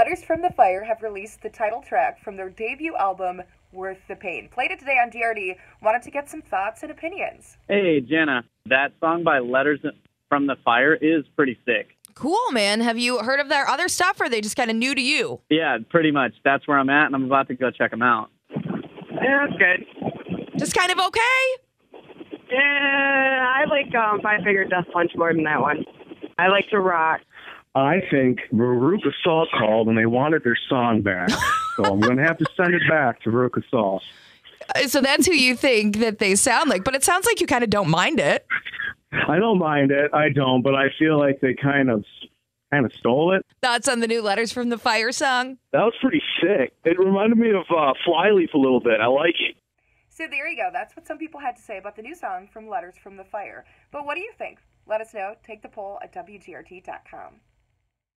Letters from the Fire have released the title track from their debut album, Worth the Pain. Played it today on GRD. Wanted to get some thoughts and opinions. Hey, Jenna, that song by Letters from the Fire is pretty sick. Cool, man. Have you heard of their other stuff or are they just kind of new to you? Yeah, pretty much. That's where I'm at, and I'm about to go check them out. Yeah, that's good. Just kind of okay? Yeah, I like um, Five Finger Death Punch more than that one. I like to rock. I think Veruca Salt called and they wanted their song back. so I'm going to have to send it back to Veruca Salt. So that's who you think that they sound like, but it sounds like you kind of don't mind it. I don't mind it. I don't, but I feel like they kind of kind of stole it. Thoughts on the new Letters from the Fire song? That was pretty sick. It reminded me of uh, Flyleaf a little bit. I like it. So there you go. That's what some people had to say about the new song from Letters from the Fire. But what do you think? Let us know. Take the poll at WGRD.com.